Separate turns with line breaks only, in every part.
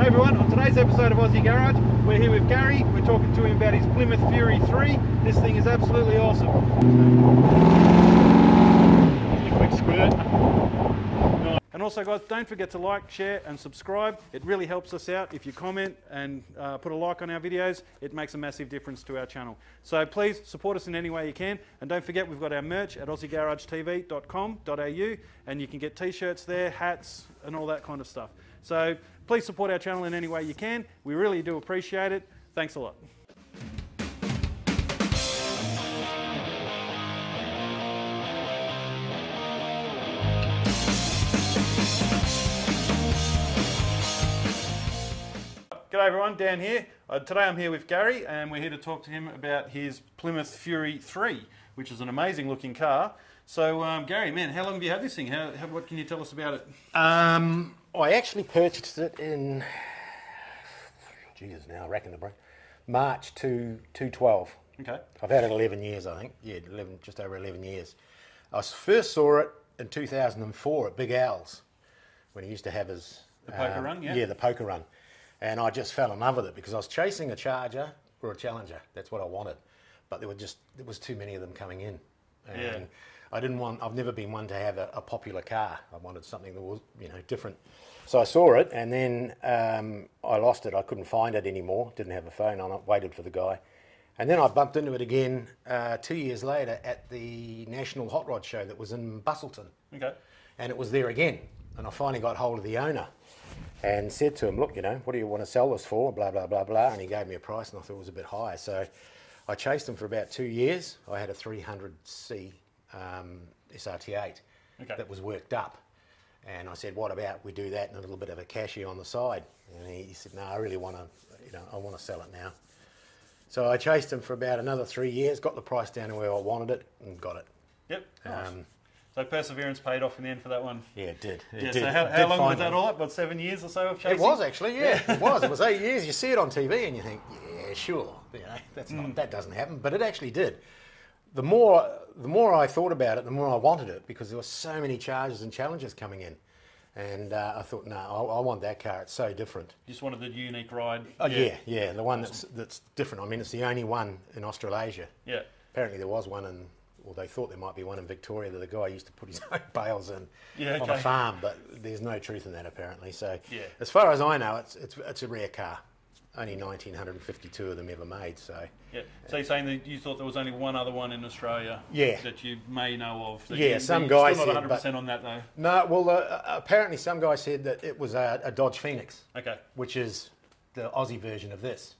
Hey everyone, on today's episode of Aussie Garage, we're here with Gary. We're talking to him about his Plymouth Fury 3. This thing is absolutely awesome.
Quick squirt.
And also, guys, don't forget to like, share, and subscribe. It really helps us out. If you comment and uh, put a like on our videos, it makes a massive difference to our channel. So please support us in any way you can. And don't forget, we've got our merch at AussieGarageTV.com.au, and you can get t-shirts there, hats, and all that kind of stuff. So please support our channel in any way you can. We really do appreciate it. Thanks a lot. G'day everyone, Dan here. Uh, today I'm here with Gary and we're here to talk to him about his Plymouth Fury 3, which is an amazing looking car. So um, Gary, man, how long have you had this thing? How, how, what can you tell us about it?
Um, I actually purchased it in, Jesus, now I reckon the brain, March to 212.
Okay.
I've had it 11 years, I think. Yeah, 11, just over 11 years. I first saw it in 2004 at Big Al's when he used to have his.
The poker um, run, yeah?
Yeah, the poker run. And I just fell in love with it because I was chasing a Charger or a Challenger. That's what I wanted. But there were just, there was too many of them coming in. And
Yeah.
I didn't want, I've never been one to have a, a popular car. I wanted something that was, you know, different. So I saw it and then um, I lost it. I couldn't find it anymore. Didn't have a phone on it. Waited for the guy. And then I bumped into it again uh, two years later at the National Hot Rod Show that was in Busselton.
Okay.
And it was there again. And I finally got hold of the owner and said to him, Look, you know, what do you want to sell this for? Blah, blah, blah, blah. And he gave me a price and I thought it was a bit high. So I chased him for about two years. I had a 300C um, SRT8
Okay.
that was worked up. And I said, What about we do that and a little bit of a cashier on the side? And he, he said, No, I really want to, you know, I want to sell it now. So I chased him for about another three years, got the price down to where I wanted it, and got it.
Yep. Nice.
Um,
so perseverance paid off in the end for that one.
yeah, it did. It
Yeah,
did.
so how, how long was that all up? About seven years or so of chasing?
It was actually, yeah, it was. It was eight years. You see it on TV and you think, yeah, sure, you know, that's
Mm.
not that doesn't happen, but it actually did. The more the more I thought about it, the more I wanted it because there were so many Chargers and Challengers coming in, and uh, I thought, no, I, I want that car. It's so different.
Just wanted the unique ride.
Oh yeah, yeah, the one that's that's different. I mean, it's the only one in Australasia.
Yeah.
Apparently, there was one in. Well, they thought there might be one in Victoria that the guy used to put his own bales in
Yeah,
on a farm, but there's no truth in that apparently. So,
Yeah.
as far as I know, it's it's it's a rare car. Only 1952 of them ever made. So,
Yeah. So you're saying that you thought there was only one other one in Australia?
Yeah.
That you may know of.
Yeah,
you,
some guy
Still not 100 percent on that though.
no, well, uh, apparently some guy said that it was a, a Dodge Phoenix,
Okay.
which is the Aussie version of this.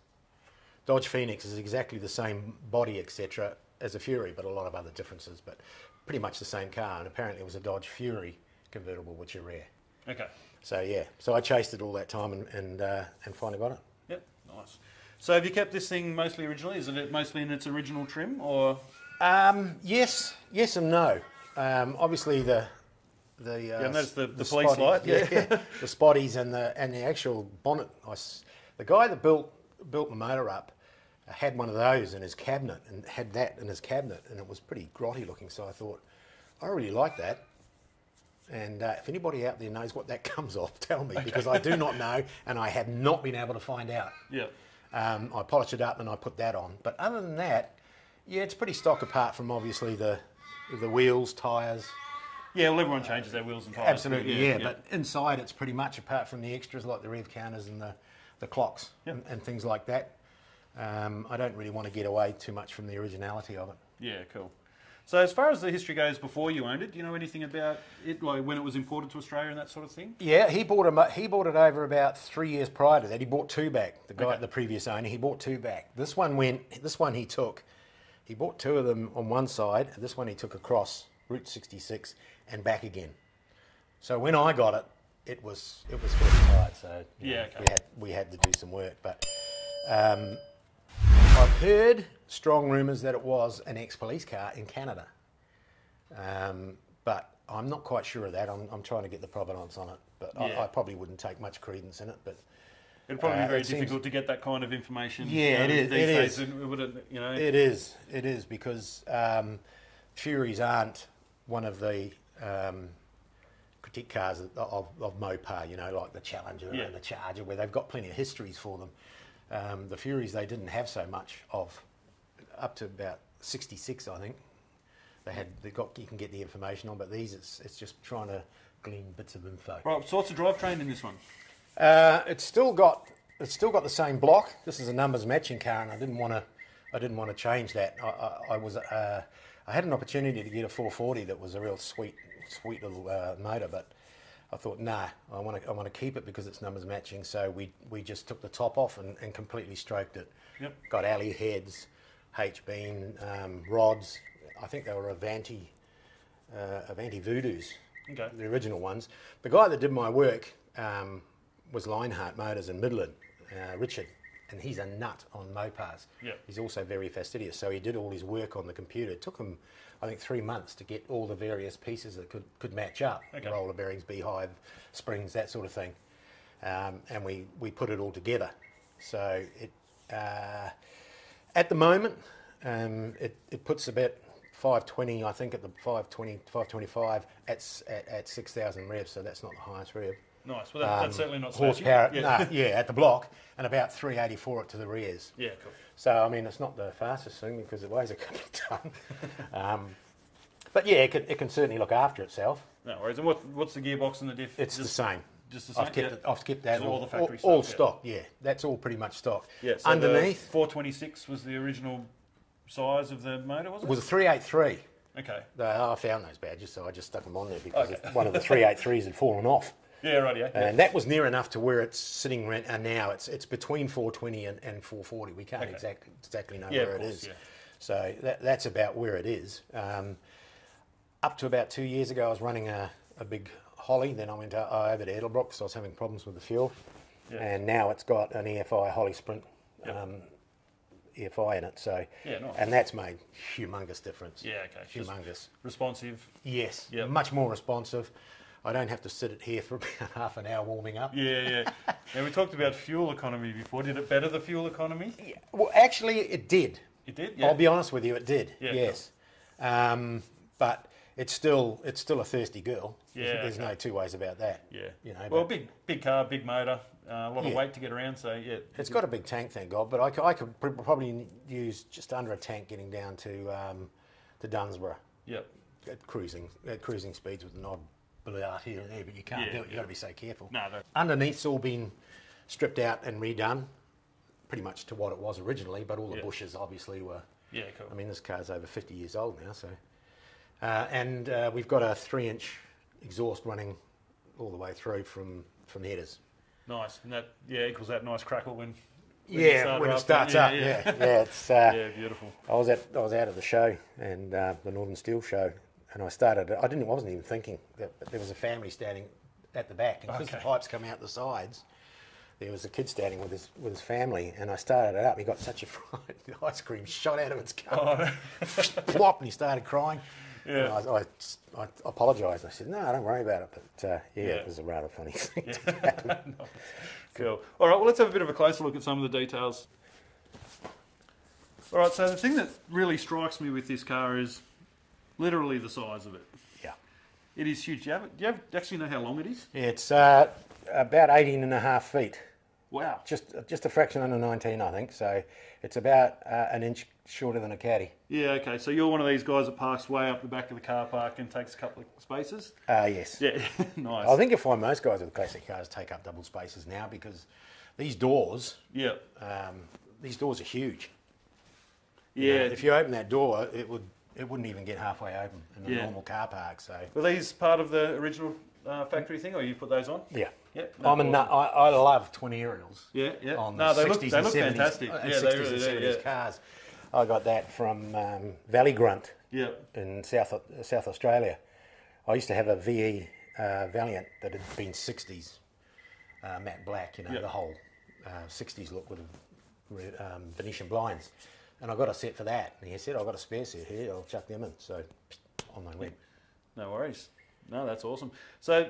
Dodge Phoenix is exactly the same body, etc., as a Fury, but a lot of other differences. But pretty much the same car, and apparently it was a Dodge Fury convertible, which are rare.
Okay.
So yeah, so I chased it all that time and and, uh, and finally got it.
Nice. So have you kept this thing mostly originally? Is it mostly in its original trim, or
Um, yes, yes and no. Um, obviously the the uh,
Yeah, and that's the-
s-
the police
spotty-
light, yeah.
the spotties and the and the actual bonnet. I the guy that built built the motor up had one of those in his cabinet and had that in his cabinet, and it was pretty grotty looking. So I thought, I really like that. And uh, if anybody out there knows what that comes off, tell me because I do not know, and I have not been able to find out.
yeah?
Um, I polished it up and I put that on. But other than that, yeah, it's pretty stock apart from obviously the the wheels, tyres.
Yeah. Well, everyone changes their wheels and tires.
Absolutely, yeah, But inside, it's pretty much apart from the extras like the rev counters and the, the clocks
Yep.
and, and things like that. Um, I don't really want to get away too much from the originality of it.
yeah. Cool. So as far as the history goes, before you owned it, do you know anything about it, like when it was imported to Australia and that sort of thing?
Yeah, he bought him. He bought it over about three years prior to that. He bought two back. The guy,
Okay.
the previous owner, he bought two back. This one went. This one he took. He bought two of them on one side. This one he took across Route 66 and back again. So when I got it, it was it was fully tired. So
Yeah,
know,
okay.
we had we had to do some work. But um, heard strong rumours that it was an ex-police car in Canada. Um, but I'm not quite sure of that. I'm, I'm trying to get the provenance on it, but
Yeah.
I, I probably wouldn't take much credence in it. But
It'd probably
Uh,
be very
it seems-
difficult to get that kind of information.
Yeah,
you
it
know,
is-
These
it
days,
is.
it would, you know.
it is, it is because um, Furies aren't one of the um, critique cars of, of, of Mopar, you know, like the Challenger
Yeah.
and the Charger, where they've got plenty of histories for them. Um, the Furies they didn't have so much of, up to about '66, I think. They had they got you can get the information on, but these it's it's just trying to glean bits of info.
Right, so what's the drivetrain in this one?
Uh, it's still got it's still got the same block. This is a numbers matching car, and I didn't want to I didn't want to change that. I, I, I was uh, I had an opportunity to get a 440 that was a real sweet sweet little uh, motor, but I thought nah, I want to I want to keep it because it's numbers matching. So we we just took the top off and, and completely stroked it.
Yep.
Got alley heads, H beam um, rods. I think they were Avanti uh, Avanti Voodoos
Okay.
the original ones. The guy that did my work um, was Lionheart Motors in Midland, uh, Richard, and he's a nut on Mopars.
Yeah.
He's also very fastidious, so he did all his work on the computer. It took him, I think, three months to get all the various pieces that could, could match up
Okay.
roller bearings, beehive, springs, that sort of thing. Um, and we, we put it all together. So it, uh, at the moment, um, it, it puts about 520, I think, at the 520, 525 at, at, at 6,000 revs, so that's not the highest rev.
Nice. Well, that,
Um,
that's certainly not
horsepower.
Yeah.
Yeah. yeah, at the block, and about 384 it to the rears.
yeah, cool.
So I mean, it's not the fastest thing because it weighs a couple of ton. um, but yeah, it can, it can certainly look after itself.
No worries. And what, what's the gearbox and the diff?
It's the same.
Just the same.
I've kept,
yeah.
it, I've kept that
So all the factory
all,
stuff, yeah.
stock. Yeah, that's all pretty much stock.
Yeah. So
Underneath
the 426 was the original size of the motor, was it?
was a 383.
okay.
I found those badges, so I just stuck them on there because
Okay.
one of the 383s had fallen off.
Yeah, right. Yeah.
And that was near enough to where it's sitting right uh, now. It's it's between 420 and, and 440. We can't
Okay.
exactly exactly know
Yeah,
where it
course,
is.
yeah.
So that, that's about where it is. Um, up to about two years ago, I was running a, a big Holley. Then I went uh, over to Edelbrock because I was having problems with the fuel.
Yeah.
And now it's got an EFI Holley Sprint
Yep.
um, EFI in it. So
Yeah, nice.
and that's made humongous difference.
Yeah, okay. Just
humongous.
responsive.
Yes,
Yep.
much more responsive. I don't have to sit it here for about half an hour warming up.
Yeah, yeah. and we talked about fuel economy before. Did it better the fuel economy?
Yeah, Well, actually, it did.
It did. Yeah.
I'll be honest with you, it did.
Yeah,
yes, um, but it's still it's still a thirsty girl. There's-
Yeah,
there's
okay.
no two ways about that.
Yeah.
you know.
well, big big car, big motor, uh, a lot of weight to get around. So yeah.
it's got a big tank, thank God. But I, could pr- probably use just under a tank getting down to um, to Dunsborough
Yep.
at cruising at cruising speeds with an odd blurt here and there. But you can't
Yeah,
do it. You've
yeah.
got to be so careful.
No, no.
Underneath's all been stripped out and redone, pretty much to what it was originally. But all the
Yeah.
bushes obviously were.
Yeah, cool.
I mean, this car's over 50 years old now, so. Uh, and uh, we've got a three-inch exhaust running all the way through from from headers.
nice. And that yeah equals that nice crackle when. when
Yeah, when it starts up. Yeah, yeah. it's. Uh,
yeah, beautiful.
I was at I was out at the show and uh, the Northern Steel show, and I started. I didn't. I wasn't even thinking that there was a family standing at the back, and because the pipes come out the sides, there was a kid standing with his with his family, and I started it up. He got such a fright, the ice cream shot out of its cup, plop, and he started crying.
Oh, Yeah.
And I, I, I apologised. I said, "No, don't worry about it." But uh, yeah,
Yeah.
it was a rather funny thing.
Cool. All right, well, let's have a bit of a closer look at some of the details. All right, so the thing that really strikes me with this car is literally the size of it.
Yeah.
It is huge. Do you, have, do you have, actually know how long it is?
It's uh, about 18 and a half feet.
Wow.
just just a fraction under 19, I think. So it's about uh, an inch shorter than a caddy.
Yeah, okay. So you're one of these guys that parks way up the back of the car park and takes a couple of spaces?
Uh, yes.
Yeah, nice.
I think you find most guys with classic cars take up double spaces now because these doors,
Yeah.
um, these doors are huge.
Yeah.
If you open that door, it would it wouldn't even get halfway open in a
Yeah.
normal car park. So
Were these part of the original uh, factory thing, or you put those on?
yeah.
Yeah.
I'm a nut. I, I love 20 aerials.
Yeah, yeah.
On
No,
the
they
60s
look- they
and
look
70s,
fantastic.
uh,
Yeah,
60s
they
and 70s
yeah.
cars. I got that from um, Valley Grunt.
Yeah.
in South South Australia. I used to have a VE uh, Valiant that had been 60s uh, matte black, you know,
Yeah.
the whole uh, 60s look with um, Venetian blinds. And I got a set for that. And he said, I've got a spare set here, I'll chuck them in. So on they went.
No worries. No, that's awesome. So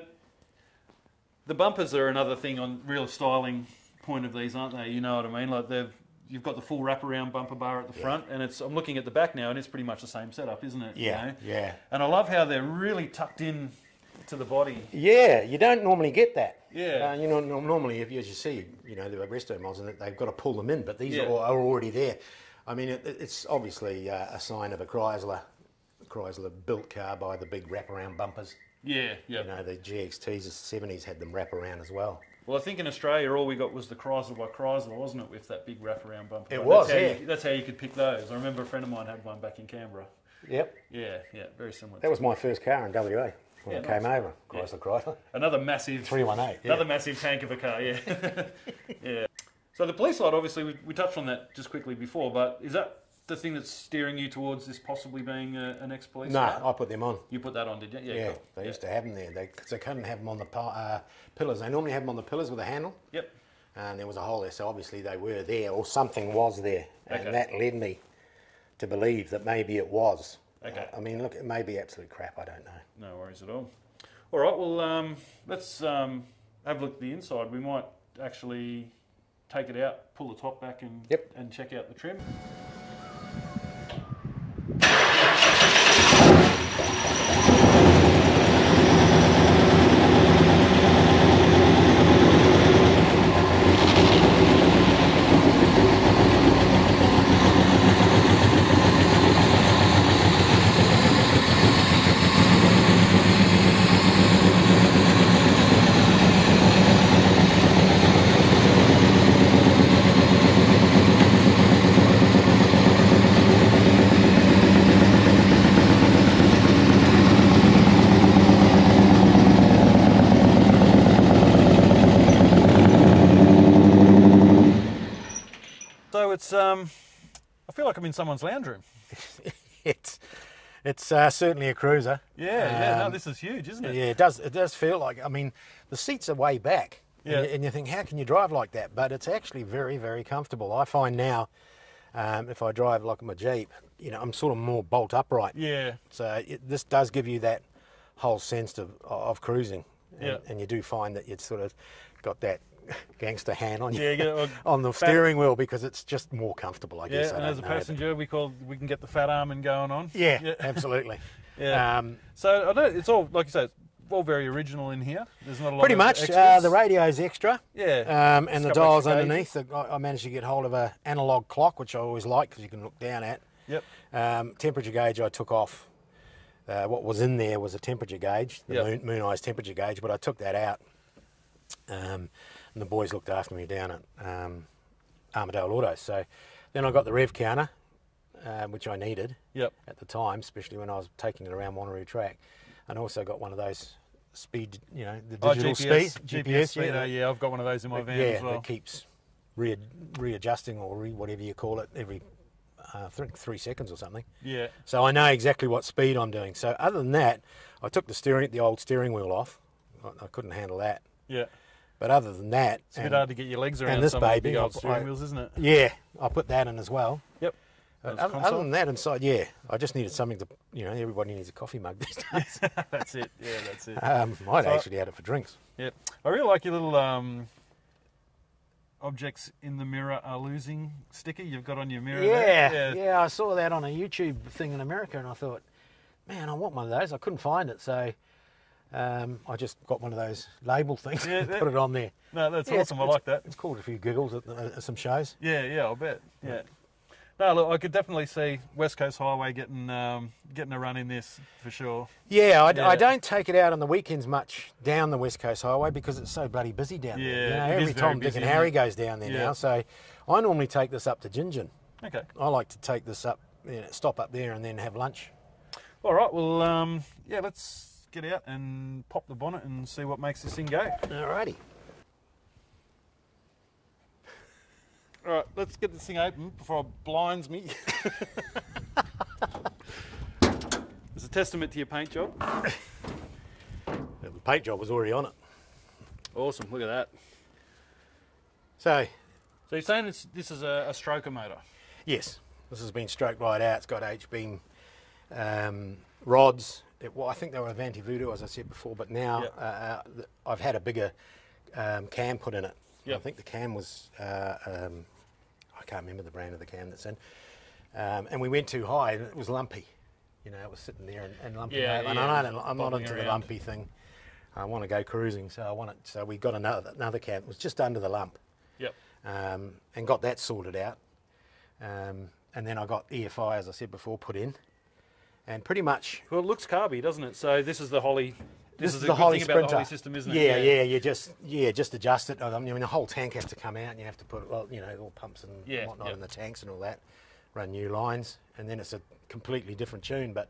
the bumpers are another thing on real styling point of these, aren't they? You know what I mean? Like they've you've got the full wraparound bumper bar at the
Yeah.
front, and it's I'm looking at the back now, and it's pretty much the same setup, isn't it? you
Yeah,
know?
yeah.
And I love how they're really tucked in to the body.
Yeah, you don't normally get that.
Yeah.
Uh, you know, normally, if as you see, you know, the resto mods, and they've got to pull them in, but these
Yeah.
are, are already there. I mean, it, it's obviously uh, a sign of a Chrysler, Chrysler built car by the big wraparound bumpers.
Yeah, yeah.
You know, the GXTs, the 70s had them wrap around as well.
Well, I think in Australia, all we got was the Chrysler by Chrysler, wasn't it, with that big wraparound bumper?
It
That's
was,
how
yeah.
You, that's how you could pick those. I remember a friend of mine had one back in Canberra.
Yep.
Yeah, yeah, very similar.
That was my first car in WA when
Yeah,
I came
nice.
over. Chrysler, Chrysler.
Another massive
318. Yeah.
Another massive tank of a car, yeah. yeah. So the police light, obviously, we, we touched on that just quickly before, but is that the thing that's steering you towards this possibly being a, an ex-police
No,
car?
I put them on.
You put that on, did you? Yeah,
Yeah,
cool.
they used to have them there. They, they couldn't have them on the uh, pillars. They normally have them on the pillars with a handle,
Yep.
and there was a hole there, so obviously they were there, or something was there, and
Okay.
that led me to believe that maybe it was.
Okay.
Uh, I mean, look, it may be absolute crap. I don't know.
No worries at all. All right, well, um, let's um, have a look at the inside. We might actually take it out, pull the top back, and
Yep.
and check out the trim. So it's, um, I feel like I'm in someone's lounge room.
it's it's uh, certainly a cruiser.
Yeah, yeah. No,
Um,
this is huge, isn't it?
Yeah, it does. It does feel like. I mean, the seats are way back,
Yeah.
and, you, and you think, how can you drive like that? But it's actually very, very comfortable. I find now, um, if I drive like my Jeep, you know, I'm sort of more bolt upright.
Yeah.
So it, this does give you that whole sense of of cruising, and,
Yeah.
and you do find that you've sort of got that gangster hand on you
Yeah, on-
the steering wheel because it's just more comfortable. I guess.
Yeah, and as a passenger, we call we can get the fat arming going on.
Yeah, absolutely.
Yeah.
Um,
So I don't, it's all like you said, it's all very original in here. There's not a lot.
pretty
of
much. Uh, the radio's extra.
Yeah.
Um, and the dials underneath. the- I I managed to get hold of a analog clock, which I always like because you can look down at.
Yep.
Um, temperature gauge I took off. Uh, what was in there was a temperature gauge, the
Yep.
moon, moon eyes temperature gauge, but I took that out. Um, and the boys looked after me down at um, Armadale Auto. So then I got the rev counter, uh, which I needed
Yep.
at the time, especially when I was taking it around Wanneroo track. And also got one of those speed, you know, the
Oh,
digital
GPS,
speed.
GPS, speed.
yeah,
uh, yeah, I've got one of those in my van
yeah,
as well.
that keeps re- readjusting or re- whatever you call it every uh, th- three seconds or something.
Yeah.
So I know exactly what speed I'm doing. So other than that, I took the steering, the old steering wheel off. I, I couldn't handle that.
Yeah.
But other than that,
It's a bit hard to get your legs around
this
some of the
baby,
big old
I-
steering
I-
wheels, isn't it?
yeah, I put that in as well.
Yep.
But other, other than that, inside, yeah, I just needed something to, you know, everybody needs a coffee mug these days.
that's it. Yeah, that's it.
um, I'd
So-
actually had it for drinks.
Yep. I really like your little um, objects in the mirror are losing sticker you've got on your mirror.
Yeah,
there.
yeah, I saw that on a YouTube thing in America, and I thought, man, I want one of those. I couldn't find it, so um, I just got one of those label things
Yeah,
and
that-
put it on there.
No, that's
Yeah,
awesome. I like that.
It's called a few giggles at, the, at some shows.
Yeah, yeah, I'll bet. Yeah. No, look, I could definitely see West Coast Highway getting um, getting a run in this for sure.
Yeah, I,
Yeah.
I don't take it out on the weekends much down the West Coast Highway because it's so bloody busy down there.
Yeah,
You know, every
very
Tom, Dick, and Harry goes down there
Yeah.
now. So I normally take this up to Gingin.
Okay.
I like to take this up, you know, stop up there and then have lunch.
All right. Well, um, yeah, let's get out and pop the bonnet and see what makes this thing go.
Alrighty.
All right, let's get this thing open before it blinds me. it's a testament to your paint job.
The paint job was already on it.
Awesome. Look at that.
So
So you're saying this this is a, a stroker motor?
Yes, this has been stroked right out. It's got H beam um, rods. It, well, I think they were Avanti Voodoo, as I said before, but now
Yep.
uh, uh, I've had a bigger um, cam put in it. I think the cam was, uh, um, I can't remember the brand of the cam that's in. Um, and we went too high and it was lumpy. You know, it was sitting there and, and lumpy.
Yeah,
over. and
yeah,
I don't, I'm not into the lumpy thing. I want to go cruising, so I want it. So we got another another cab. It was just under the lump,
Yep.
um, and got that sorted out. Um, and then I got EFI, as I said before, put in, and pretty much
Well, it looks carby, doesn't it? So this is the Holley. This, is,
the
the
Holley
thing about the
Sprinter.
Holley system, isn't it?
Yeah, yeah, You just yeah, just adjust it. I mean, the whole tank has to come out, and you have to put well, you know, all pumps and
Yeah,
whatnot
yep.
in the tanks and all that. Run new lines, and then it's a completely different tune. But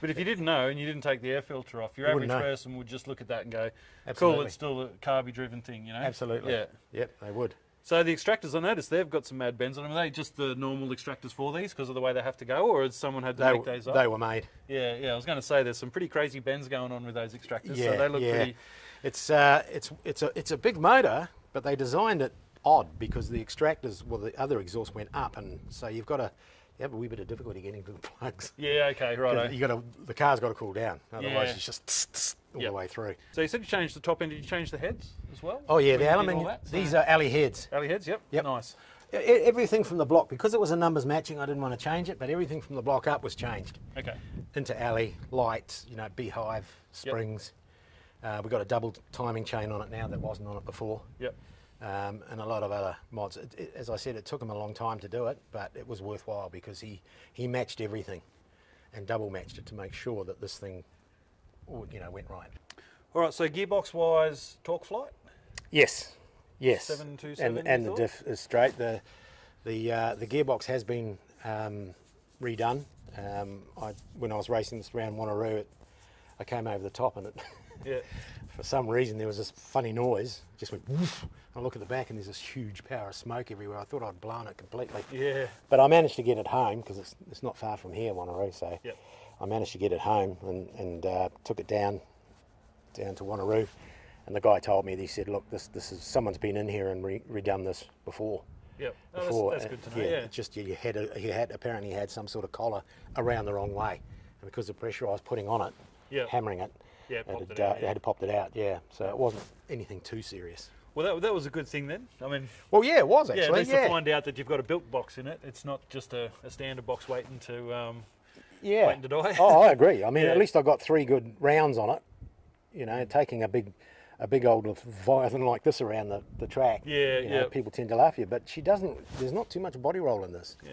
But if you didn't know and you didn't take the air filter off, your average
know.
person would just look at that and go, "Cool, it's still a carby-driven thing," you know?
absolutely,
Yeah.
yep, they would.
So the extractors, I noticed they've got some mad bends on them. Are they just the normal extractors for these because of the way they have to go, or has someone had to
They,
make those up?
they were made.
Yeah, yeah. I was going to say there's some pretty crazy bends going on with those extractors. so
Yeah,
they look
yeah.
pretty.
It's uh, it's it's a it's a big motor, but they designed it odd because the extractors, well, the other exhaust went up, and so you've got to have a wee bit of difficulty getting to the plugs.
Yeah. Okay. Right.
You got to the car's got to cool down, otherwise
Yeah.
it's just tss, tss, all
Yep.
the way through.
So you said you changed the top end. Did you change the heads as well?
Oh yeah,
When
the aluminium.
that? So-
These are alley heads.
alley heads. Yep.
Yep.
Nice.
Everything from the block, because it was a numbers matching, I didn't want to change it, but everything from the block up was changed
Okay.
into alley lights, you know, beehive springs. Uh, we've got a double timing chain on it now that wasn't on it before.
Yep.
Um, and a lot of other mods. It, it, as I said, it took him a long time to do it, but it was worthwhile because he, he matched everything and double matched it to make sure that this thing, you know, went right.
All right. So gearbox wise, TorqueFlite.
Yes, yes.
727
and and the diff is straight. The the uh, the gearbox has been um, redone. Um, I, when I was racing this around Wanneroo, it, I came over the top and it.
Yeah.
For some reason, there was this funny noise. Just went woof. I look at the back and there's this huge power of smoke everywhere. I thought I'd blown it completely.
Yeah.
But I managed to get it home because it's, it's not far from here, Wanneroo. So
Yep.
I managed to get it home and, and uh, took it down down to Wanneroo. And the guy told me, he said, look, this, this is someone's been in here and re- redone this before.
Yep. Oh, that's-
before.
that's,
Uh,
good to know.
Yeah,
Yeah.
just you had, a, you had apparently had some sort of collar around the wrong way. And because the pressure I was putting on it,
Yep.
hammering it,
Yeah, it
it
popped it out, yeah.
had popped it out, yeah. So it wasn't anything too serious.
Well, that, that was a good thing then. I mean,
Well, yeah, it was actually.
yeah, at least
Yeah,
to find out that you've got a built box in it. It's not just a, a standard box waiting to. Um,
yeah.
waiting to die.
oh, I agree. I mean,
Yeah.
at least I got three good rounds on it. You know, taking a big, a big old Leviathan like this around the, the track.
Yeah,
you know,
yeah.
People tend to laugh at you, but she doesn't. There's not too much body roll in this.
yeah.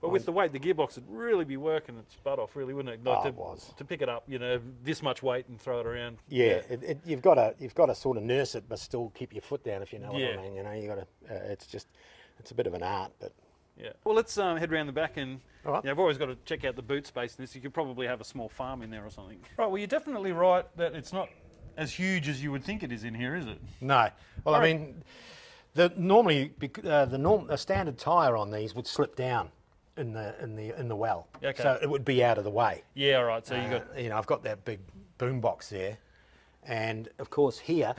But with the weight, the gearbox would really be working its butt off, really, wouldn't it? Like
Oh,
to,
it was.
to pick it up, you know, this much weight and throw it around.
Yeah, It, it, you've got to you've got to sort of nurse it, but still keep your foot down if you know what
Yeah.
I mean. You know, you got to. Uh, it's just, it's a bit of an art, but
Yeah. Well, let's um, head around the back and
All right.
you know, I've always got to check out the boot space in this. You could probably have a small farm in there or something. Right. Well, you're definitely right that it's not as huge as you would think it is in here, is it?
No. Well, I
Alright.
mean, the normally uh, the norm a standard tire on these would slip down in the in the in the well,
Okay.
so it would be out of the way.
Yeah. All right. So you got.
Uh, you know, I've got that big boom box there, and of course here,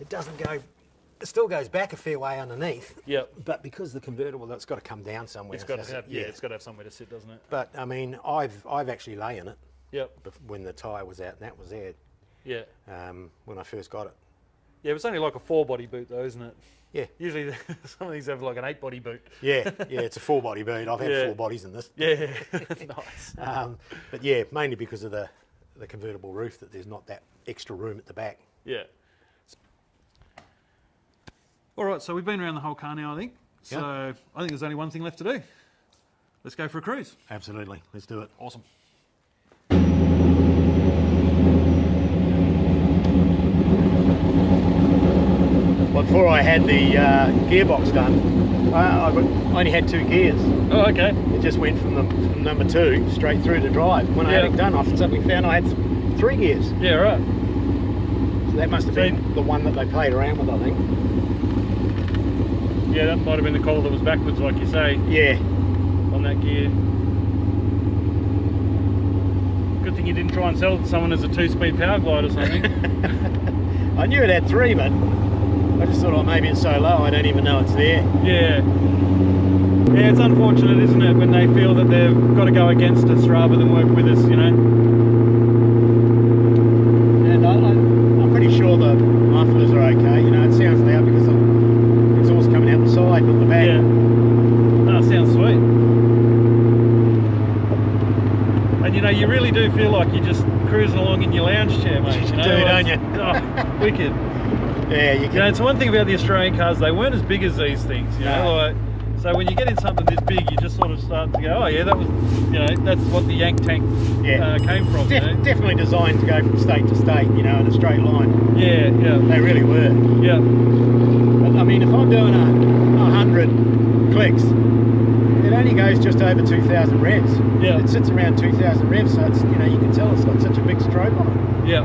it doesn't go. It still goes back a fair way underneath.
Yep.
But because the convertible, that's got to come down somewhere.
It's got to have. Yeah. It's got to have somewhere to sit, doesn't it?
But I mean, I've I've actually lay in it
Yep.
when the tire was out, and that was there
Yeah.
um, when I first got it.
Yeah. it was only like a four body boot, though, isn't it?
Yeah.
Usually, some of these have like an eight body boot.
Yeah, yeah, it's a four body boot. I've had
Yeah.
four bodies in this.
Yeah. nice.
Um, but yeah, mainly because of the, the convertible roof that there's not that extra room at the back.
Yeah. All right, so we've been around the whole car now, I think. So
Yeah.
I think there's only one thing left to do. Let's go for a cruise.
Absolutely, let's do it.
Awesome.
Before I had the uh, gearbox done, I, I only had two gears.
Oh, okay.
It just went from, the, from number two straight through to drive. When I had it done, I suddenly found I had three gears.
Yeah, right.
So that must have
So-
been the one that they played around with, I think.
Yeah, that might have been the coil that was backwards, like you say,
Yeah.
on that gear. Good thing you didn't try and sell it to someone as a two-speed Powerglide or something.
I knew it had three, but I just thought, oh, maybe it's so low, I don't even know it's there.
yeah. Yeah, it's unfortunate, isn't it, when they feel that they've got to go against us rather than work with us, you know?
And I, I'm pretty sure the mufflers are okay. You know, it sounds loud because the exhaust coming out the side, not the back.
Yeah. No, sounds sweet. And you know, you really do feel like you're just cruising along in your lounge chair, mate. You know?
do, don't you?
Oh, wicked.
Yeah, you
You know,
can.
it's one thing about the Australian cars, they weren't as big as these things, you know,
No.
like, so when you get in something this big, you just sort of start to go, oh yeah, that was, you know, that's what the Yank tank
Yeah.
uh, came from,
Def-
you know?
definitely designed to go from state to state, you know, in a straight line.
Yeah, yeah,
They really were.
yeah,
But, I mean, if I'm doing a, a hundred clicks, it only goes just over 2,000 revs.
Yeah.
It sits around 2,000 revs, so it's you know you can tell it's got such a big stroke on it. yeah.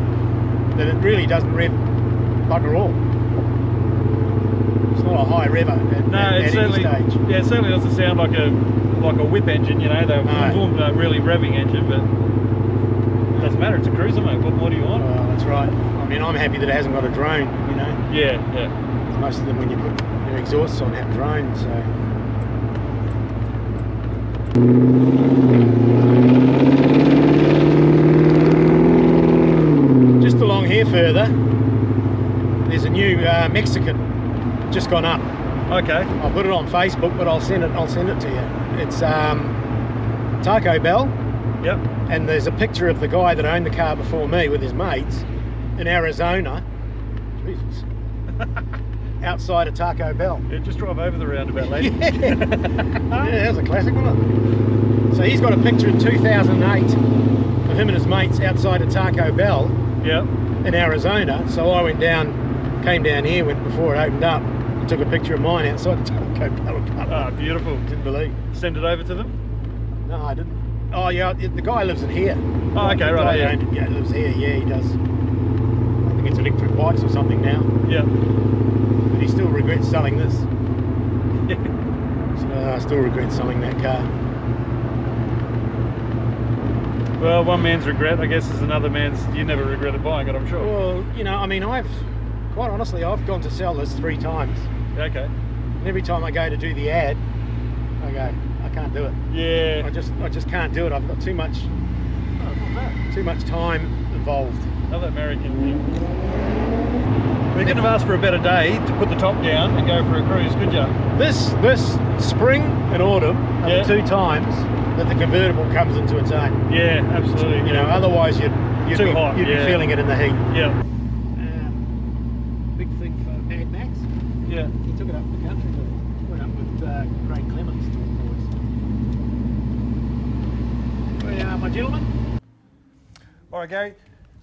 that it really doesn't rev bugger all. It's not a high rever at,
No,
at,
it
at
certainly,
any stage.
yeah, it certainly doesn't sound like a like a whip engine, you know, they
No.
formed a really revving engine, but it doesn't matter, it's a cruiser, mate, what more do you want?
Well, that's right. I mean, I'm happy that it hasn't got a drone. You know,
Yeah, yeah.
most of them when you put your exhausts on have drones. So. Just along here further, there's a new uh, Mexican just gone up.
Okay,
I'll put it on Facebook, but I'll send it. I'll send it to you. It's um, Taco Bell,
yep,
and there's a picture of the guy that owned the car before me with his mates in Arizona. Jesus. Outside of Taco Bell.
yeah, just drive over the roundabout, lady.
Yeah, yeah that was a classic, wasn't it? So he's got a picture in 2008 of him and his mates outside of Taco Bell
yeah,
in Arizona. So I went down, came down here, went before it opened up, and took a picture of mine outside of Taco Bell.
ah, beautiful.
Didn't believe.
Send it over to them?
No, I didn't. Oh yeah, the guy lives in here.
Oh, okay, right, yeah.
owned yeah, lives here. Yeah, he does. I think it's electric bikes or something now.
Yeah.
But he still regrets selling this. So I still regret selling that car.
Well, one man's regret, I guess, is another man's. You never regretted buying it, I'm sure.
Well, you know, I mean, I've quite honestly, I've gone to sell this three times,
Okay.
and every time I go to do the ad, I go, I can't do it. Yeah. I
Yeah.
just, I just can't do it. I've got too much, too much time involved.
Another American thing. We couldn't have asked for a better day to put the top down and go for a cruise, could you?
This, this spring and autumn are
Yeah.
the two times that the convertible comes into its own.
Yeah, absolutely.
You know, otherwise you'd, you'd,
Too
be,
hot,
you'd
yeah.
be feeling it in the heat.
Yeah.
Um, big thing for Mad Max.
Yeah.
He took it up the country. Went up with uh, Craig Clemens to the boys. Well, uh, my gentlemen.
All right, Gary.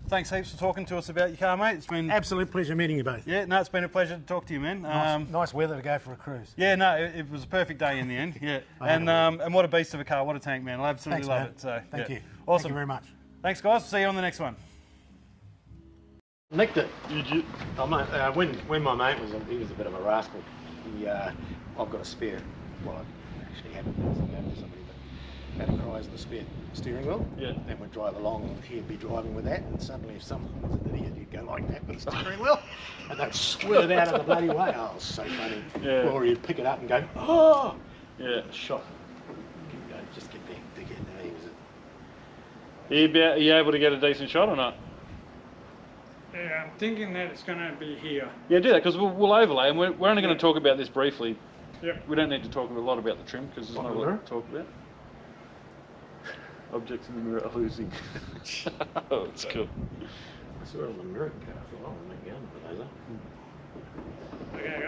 Thanks heaps for talking to us about your car, mate. It's been
Absolute pleasure meeting you both.
yeah, no, it's been a pleasure to talk to you, man. Um,
nice weather to go for a cruise.
yeah, no, it, it was a perfect day in the end. Yeah, and um, and what a beast of a car, what a tank, man. I absolutely
Thanks,
love
man.
it. So
Thank
yeah.
you.
awesome.
Thank you very much.
Thanks, guys. See you on the next one.
Nicked it.
Did you?
Oh, mate, uh, when when my mate was, a, he was a bit of a rascal. He, uh, I've got a spare. Well, I actually haven't. It's going to somebody, but had a cries the spare steering wheel.
Yeah.
Then we'd drive along, and he'd be driving with that, and suddenly, if someone was an idiot, he'd go like that with the steering wheel, and they'd swerve out of the bloody way. Oh, it was so funny.
Yeah.
Or he'd pick it up and go, oh,
Yeah.
shot. Just get there, dig it. No, he was a,
you, be, are you able to get a decent shot or not?
Yeah, I'm thinking that it's going to be here.
Yeah, do that because we'll, we'll overlay, and we're, we're only going to talk about this briefly.
Yep.
We don't need to talk a lot about the trim because there's
What,
not a lot to talk about. Objects in the mirror are losing. oh, it's cool.
I saw it on the mirror car. I thought, oh, I'm going for those. huh?
Okay,